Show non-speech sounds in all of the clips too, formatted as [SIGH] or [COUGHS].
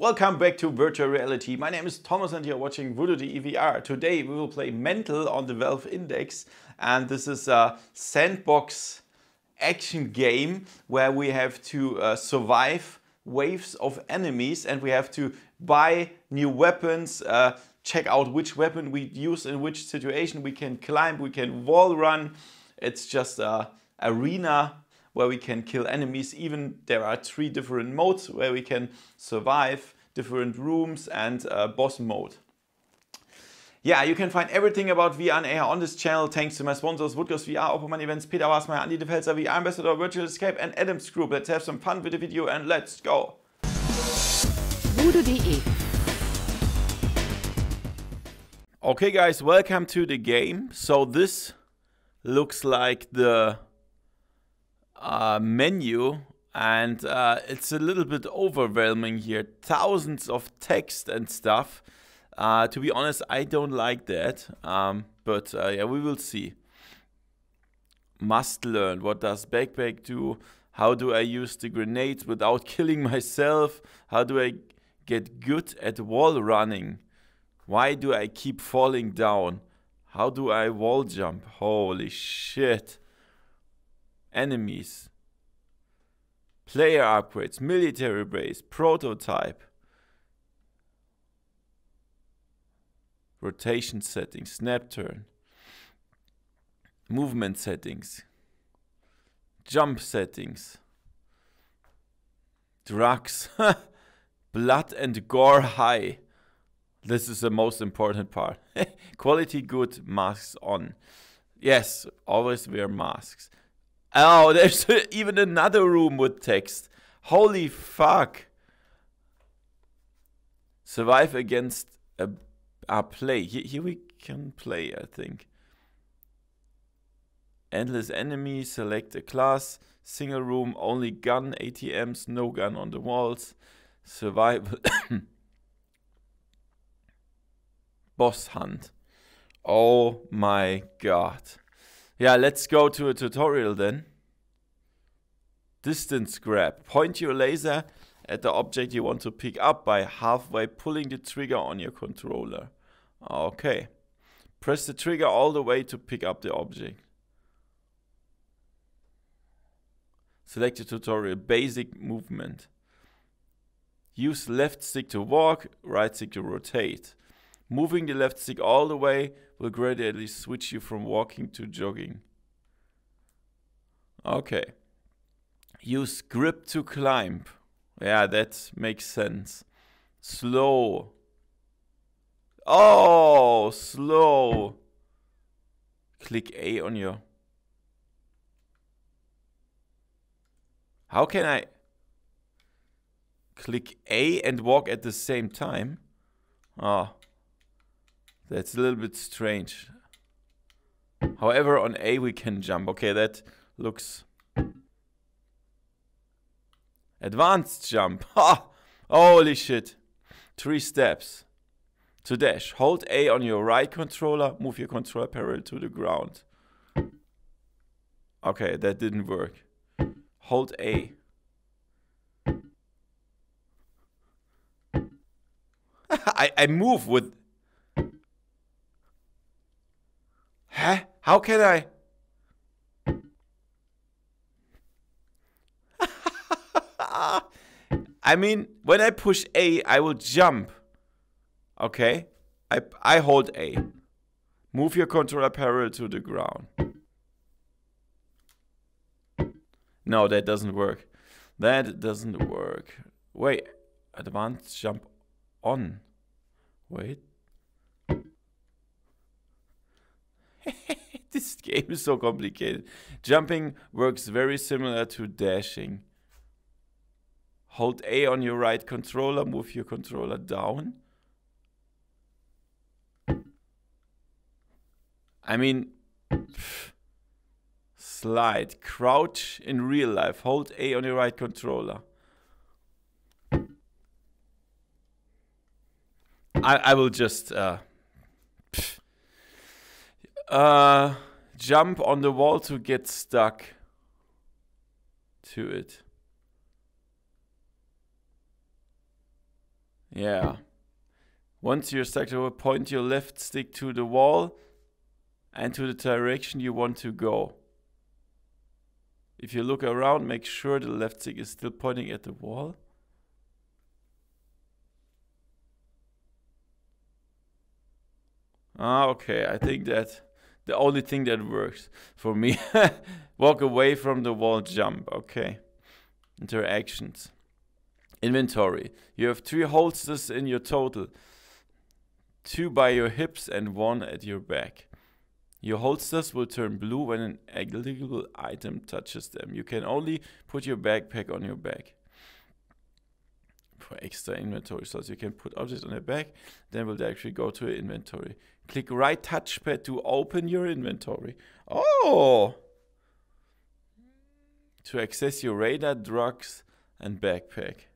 Welcome back to Virtual Reality. My name is Thomas and you're watching VoodooDE VR. Today we will play Mental on the Valve Index and this is a sandbox action game where we have to uh, survive waves of enemies and we have to buy new weapons, uh, check out which weapon we use in which situation. We can climb, we can wall run. It's just a arena where we can kill enemies. Even there are three different modes where we can survive, different rooms and uh, boss mode. Yeah, you can find everything about VR and AR on this channel thanks to my sponsors Woodghost VR, Opperman Events, Peter Wasmeier, Andy DeFelzer, VR Ambassador, Virtual Escape and Adams Group. Let's have some fun with the video and let's go! Voodoo.de Okay guys, welcome to the game. So this looks like the uh, menu and uh, it's a little bit overwhelming here. Thousands of text and stuff. Uh, to be honest, I don't like that. Um, but uh, yeah, we will see. Must learn. What does backpack do? How do I use the grenades without [LAUGHS] killing myself? How do I get good at wall running? Why do I keep falling down? How do I wall jump? Holy shit. Enemies. Player upgrades, military base, prototype. Rotation settings, snap turn. Movement settings. Jump settings. Drugs. [LAUGHS] Blood and gore high. This is the most important part. [LAUGHS] Quality good, masks on. Yes, always wear masks. Oh, [LAUGHS] there's even another room with text. Holy fuck. Survive against a, a play. Here, here we can play, I think. Endless enemy, select a class, single room, only gun, ATMs, no gun on the walls, survival, [COUGHS] boss hunt. Oh my god. Yeah, let's go to a tutorial then. Distance grab. Point your laser at the object you want to pick up by halfway pulling the trigger on your controller. Okay. Press the trigger all the way to pick up the object. Select the tutorial. Basic movement. Use left stick to walk, right stick to rotate. Moving the left stick all the way will gradually switch you from walking to jogging. Okay. Use grip to climb. Yeah, that makes sense. Slow. Oh, slow. Click A on your... How can I click A and walk at the same time? Oh, that's a little bit strange. However, on A we can jump. Okay, that looks... Advanced jump. [LAUGHS] Ha! Holy shit. Three steps. To dash, hold A on your right controller, move your controller parallel to the ground. Okay, that didn't work. Hold A. [LAUGHS] I, I move with Huh? How can I? [LAUGHS] I mean, when I push A, I will jump. Okay? I, I hold A. Move your controller parallel to the ground. No, that doesn't work. That doesn't work. Wait, advanced jump on. Wait. [LAUGHS] this game is so complicated. Jumping works very similar to dashing. Hold A on your right controller, move your controller down. I mean, [SIGHS] slide, crouch in real life, hold A on your right controller. I, I will just uh, uh, jump on the wall to get stuck to it. Yeah. Once you're stuck to a point your left stick to the wall and to the direction you want to go. If you look around, make sure the left stick is still pointing at the wall. Ah, okay. I think that the only thing that works for me. [LAUGHS] Walk away from the wall, jump. Okay. Interactions. Inventory. You have three holsters in your total. Two by your hips and one at your back. Your holsters will turn blue when an eligible item touches them. You can only put your backpack on your back. For extra inventory slots, you can put objects on the back, then we'll actually go to your inventory. Click right touchpad to open your inventory. Oh! To access your radar, drugs, and backpack.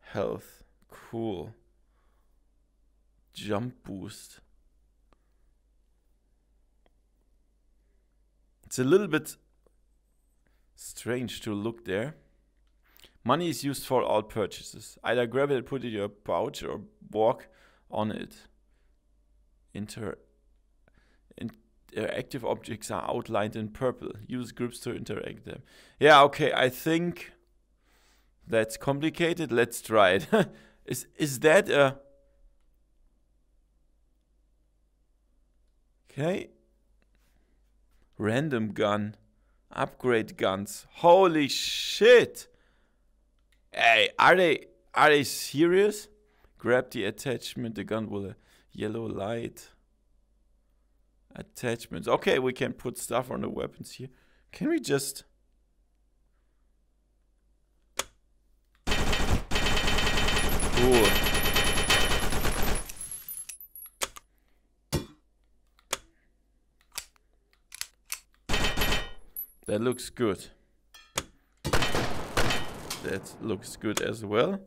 Health. Cool. Jump boost. It's a little bit strange to look there. Money is used for all purchases. Either grab it put it in your pouch or walk on it. Inter interactive objects are outlined in purple. Use groups to interact them. Yeah, okay, I think that's complicated. Let's try it. [LAUGHS] is is that a Okay. Random gun. Upgrade guns. Holy shit. Hey, are they are they serious? Grab the attachment, the gun will a Yellow light. Attachments. Okay, we can put stuff on the weapons here. Can we just... Cool. That looks good. That looks good as well.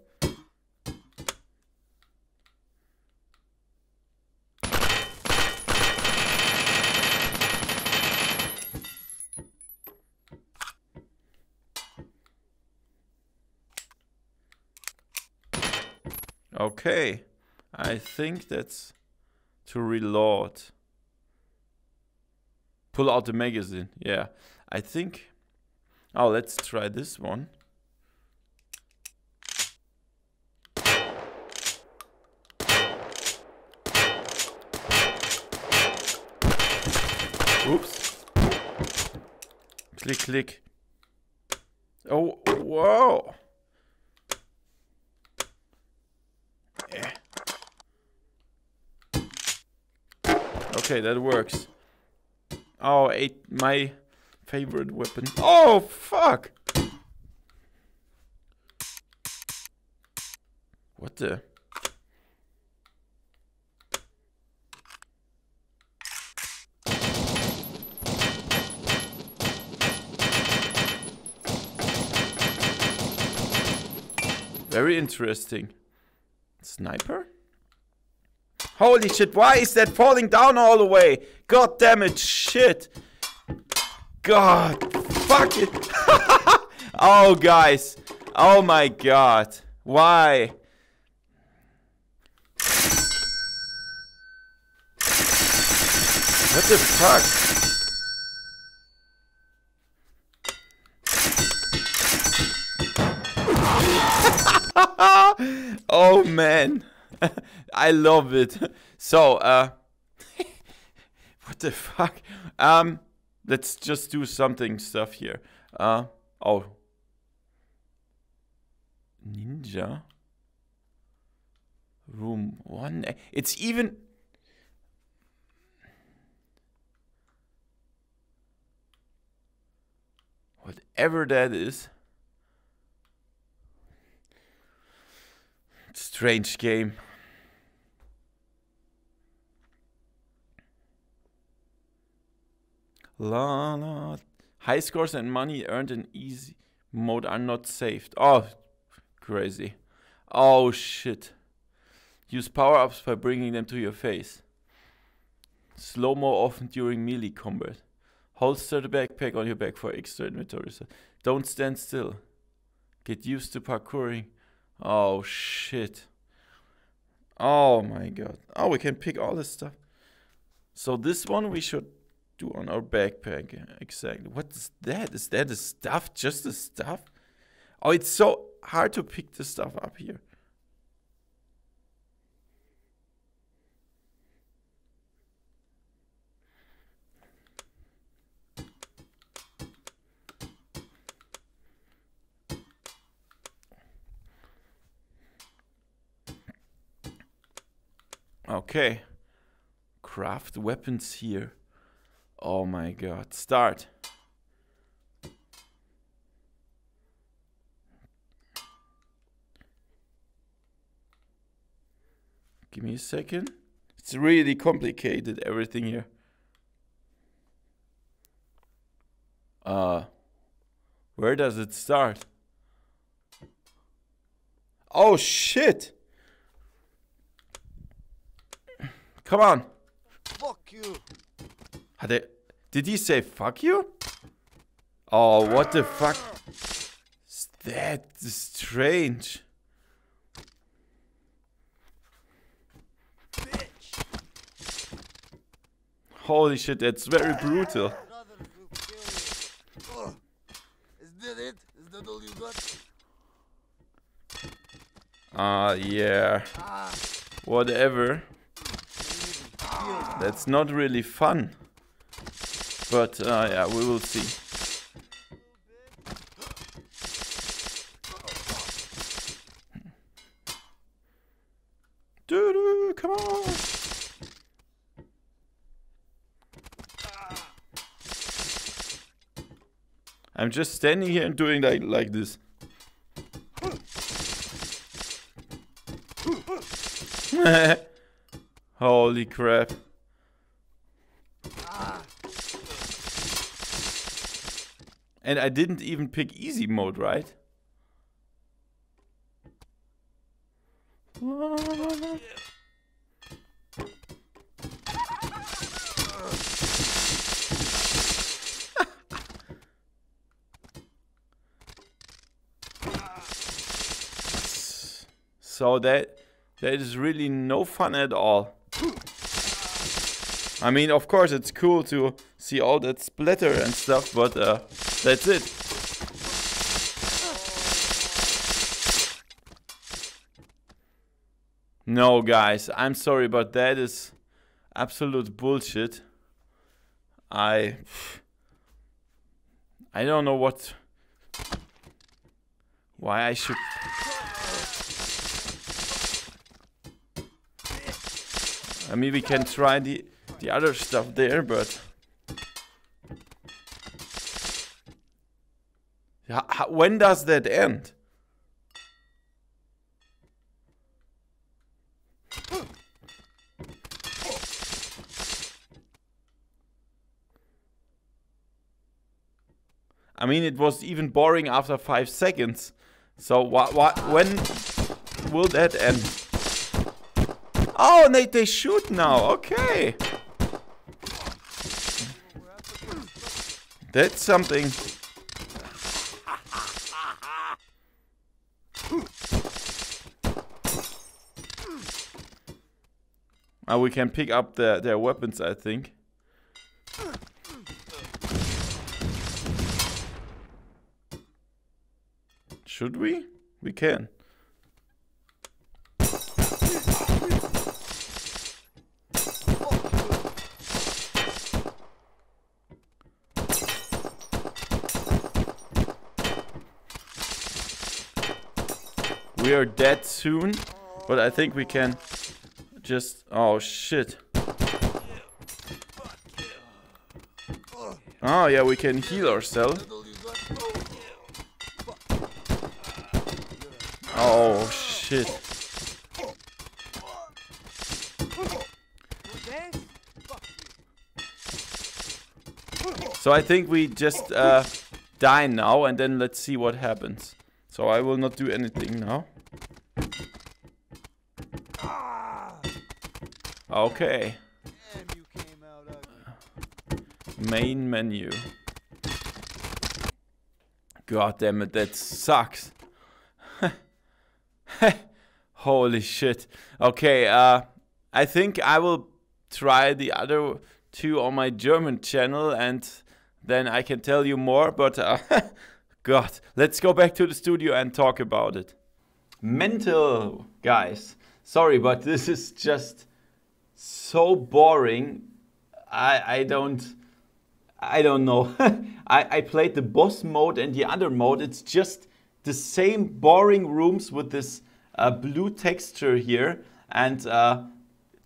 Okay, I think that's to reload. Pull out the magazine, yeah. I think, oh, let's try this one. Click, click. Oh, whoa. Eh. Okay, that works. Oh, eight, my favorite weapon. Oh, fuck! What the? Very interesting. Sniper? Holy shit, why is that falling down all the way? God damn it, shit. God, fuck it. [LAUGHS] oh, guys. Oh my god. Why? What the fuck? [LAUGHS] oh man. [LAUGHS] I love it. So, uh, [LAUGHS] what the fuck? Um, let's just do something stuff here. Uh, oh. Ninja. Room one. It's even. Whatever that is. Strange game. La la. High scores and money earned in easy mode are not saved. Oh, crazy. Oh, shit. Use power-ups by bringing them to your face. Slow more often during melee combat. Holster the backpack on your back for extra inventory. Don't stand still. Get used to parkouring. Oh, shit. Oh my god. Oh, we can pick all this stuff. So this one we should do on our backpack. Exactly. What is that? Is that the stuff? Just the stuff? Oh, it's so hard to pick the stuff up here. Okay. Craft weapons here. Oh my god. Start. Give me a second. It's really complicated, everything here. Uh, where does it start? Oh shit! Come on. Fuck you. Hat er, did he say fuck you? Oh, what the fuck? Is that strange? Holy shit, that's very brutal. Rather you kill me. Oh. Is that it? Is that all you got? Ah, yeah. Ah, Whatever. That's not really fun. But, uh, yeah, we will see. Doo doo, come on. I'm just standing here and doing like like this. [LAUGHS] Holy crap. And I didn't even pick easy mode, right? [LAUGHS] So that that is really no fun at all. I mean, of course, it's cool to see all that splatter and stuff, but uh, that's it. No, guys, I'm sorry, but that is absolute bullshit. I I don't know what why I should I mean we can try the the other stuff there, but when does that end? I mean, it was even boring after five seconds. So what? What? When will that end? Oh, they they shoot now. Okay, that's something. Uh, we can pick up their, their weapons, I think. Should we? We can. We are dead soon, but I think we can just... Oh, shit. Oh, yeah, we can heal ourselves. Oh, shit. So I think we just uh, die now and then let's see what happens. So I will not do anything now. Okay, main menu. God damn it, that sucks. [LAUGHS] Holy shit. Okay, uh, I think I will try the other two on my German channel and then I can tell you more. But uh, [LAUGHS] God, let's go back to the studio and talk about it. Mental, guys. Sorry, but this is just so boring. I I don't I don't know. [LAUGHS] I, I played the boss mode and the other mode. It's just the same boring rooms with this uh, blue texture here and uh,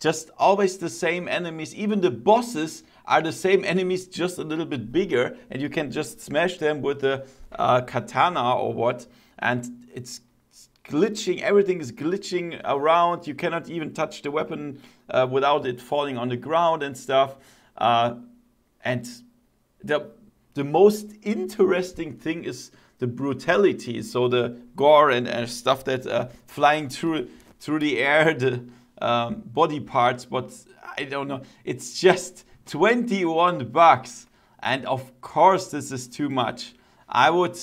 just always the same enemies. Even the bosses are the same enemies, just a little bit bigger, and you can just smash them with the uh, katana or what. And it's glitching, everything is glitching around. You cannot even touch the weapon uh, without it falling on the ground and stuff. Uh, and the, the most interesting thing is the brutality. So the gore and uh, stuff that uh, flying through through the air, the um, body parts. But I don't know. It's just 21 bucks, and of course this is too much. I would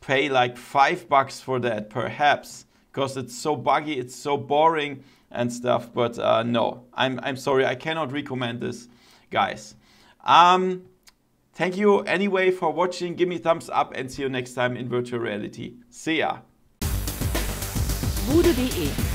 pay like five bucks for that, perhaps, because it's so buggy, it's so boring and stuff. But uh, no, I'm I'm sorry, I cannot recommend this, guys. Um, Thank you anyway for watching. Give me thumbs up and see you next time in virtual reality. See ya. Voodoo.de